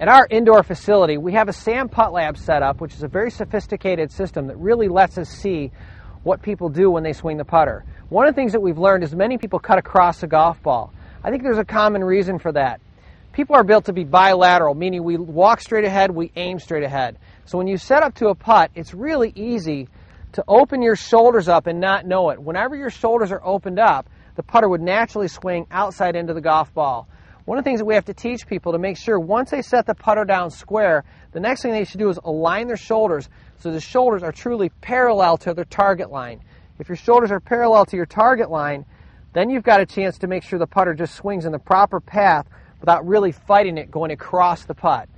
At our indoor facility, we have a SAM Putt Lab set up, which is a very sophisticated system that really lets us see what people do when they swing the putter. One of the things that we've learned is many people cut across a golf ball. I think there's a common reason for that. People are built to be bilateral, meaning we walk straight ahead, we aim straight ahead. So when you set up to a putt, it's really easy to open your shoulders up and not know it. Whenever your shoulders are opened up, the putter would naturally swing outside into the golf ball. One of the things that we have to teach people to make sure once they set the putter down square, the next thing they should do is align their shoulders so the shoulders are truly parallel to their target line. If your shoulders are parallel to your target line, then you've got a chance to make sure the putter just swings in the proper path without really fighting it going across the putt.